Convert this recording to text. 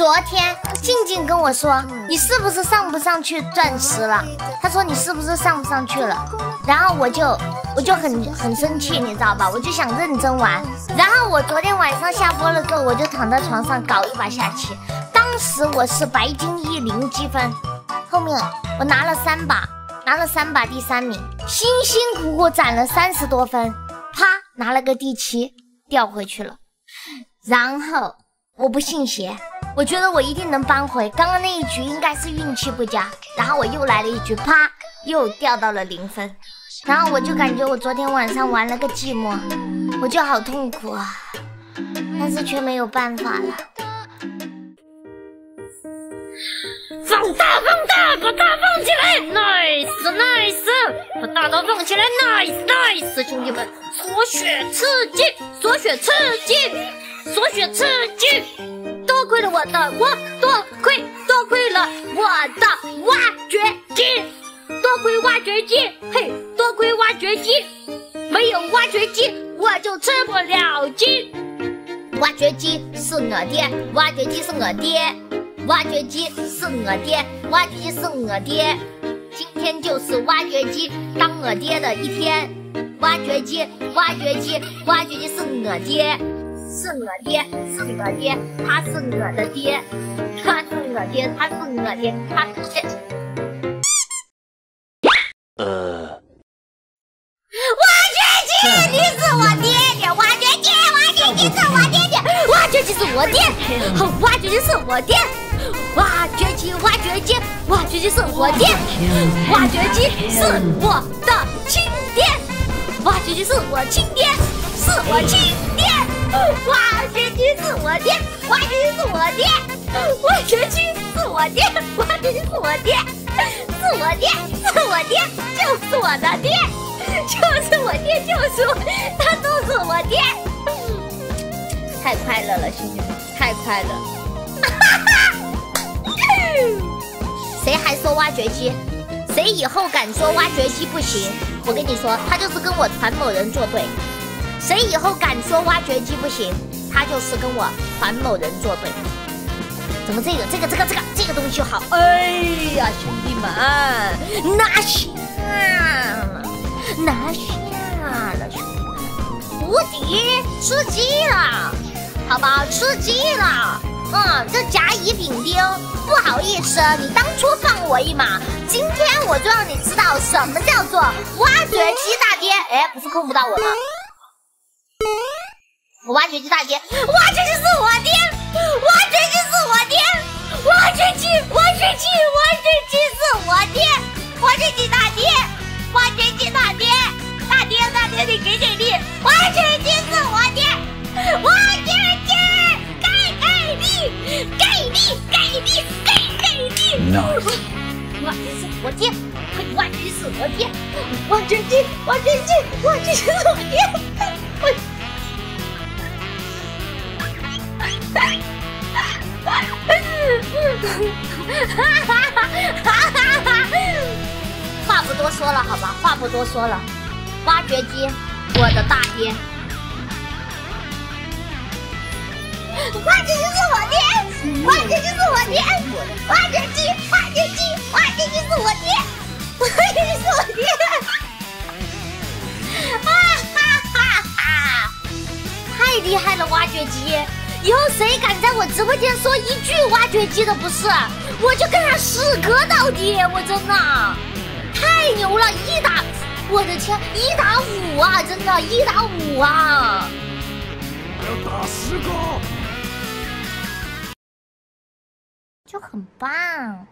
昨天静静跟我说你是不是上不上去钻石了？他说你是不是上不上去了？然后我就我就很很生气，你知道吧？我就想认真玩。然后我昨天晚上下播了之后，我就躺在床上搞一把下棋。当时我是白金一零积分，后面我拿了三把，拿了三把第三名，辛辛苦苦攒了三十多分，啪拿了个第七，掉回去了。然后我不信邪。我觉得我一定能扳回刚刚那一局，应该是运气不佳。然后我又来了一局，啪，又掉到了零分。然后我就感觉我昨天晚上玩了个寂寞，我就好痛苦啊，但是却没有办法了。放大放大，把大放起来，nice nice，把大刀放起来，nice nice，兄弟们，锁血刺激，锁血刺激，锁血刺激。亏了我的我，多亏多亏了我的挖掘机，多亏挖掘机，嘿，多亏挖掘机，没有挖掘机我就吃不了鸡。挖掘机是我爹，挖掘机是我爹，挖掘机是我爹，挖掘机是我爹。今天就是挖掘机当我爹的一天，挖掘机，挖掘机，挖掘机是我爹。是我爹，是我爹，他是我的爹，他是我爹，他是我爹，他是爹。呃，挖掘机，你是我爹爹，挖掘机，挖掘机是我爹爹，挖掘机是我爹，挖掘机是我爹，挖掘机，挖掘机，挖掘机是我爹，挖掘机是我的亲爹，挖掘机是我亲爹，我爹，挖掘机是我爹，挖掘机是我爹，挖掘机是我爹，是我爹，是我爹，就是我的爹，就是我爹，就是我，他都是我爹。太快乐了，兄弟们，太快乐！哈哈，谁还说挖掘机？谁以后敢说挖掘机不行？我跟你说，他就是跟我传某人作对。谁以后敢说挖掘机不行，他就是跟我团某人作对。怎么这个这个这个这个这个东西好？哎呀，兄弟们，拿下了，拿下了，兄弟们，无敌，吃鸡了，好吧，吃鸡了。嗯，这甲乙丙丁，不好意思，你当初放我一马，今天我就让你知道什么叫做挖掘机大爹。哎，不是控不到我吗？我挖掘机大爹，挖掘机是我爹，挖掘机是我爹，挖掘机，挖掘机，挖掘机是我爹，挖掘机大爹，挖掘机大爹，大爹大爹你给给力，挖掘机是我爹，挖掘机给给力，给力给力给给力，挖掘机是我爹，挖掘机是我爹，挖掘机挖掘机挖掘机是我爹，哈哈哈哈哈哈话不多说了，好吧，话不多说了。挖掘机，我的大爹。挖掘机是我爹，挖掘机是我爹，挖掘机，挖掘机，挖掘机是我爹，挖掘机是我爹。哈哈哈哈！太厉害了，挖掘机。以后谁敢在我直播间说一句挖掘机的不是，我就跟他死磕到底！我真的太牛了，一打，我的天，一打五啊，真的，一打五啊！我要打十个，就很棒。